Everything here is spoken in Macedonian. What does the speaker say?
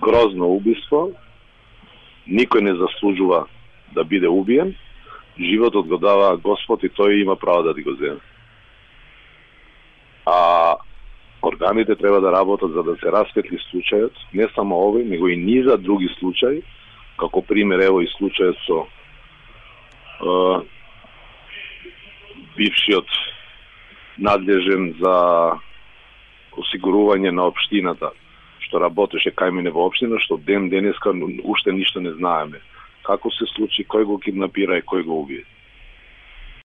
грозно убиство, никој не заслужува да биде убиен, животот го дава Господ и тој има право да ти го земе. А органите треба да работат за да се расветли случајот, не само овој, него и низа други случаи, како пример ево и случајот со е, бившиот надлежен за осигурување на општината, што работеше кај мене во општина, што ден денеска уште ништо не знаеме. Како се случи, кој го киднапира и кој го убие.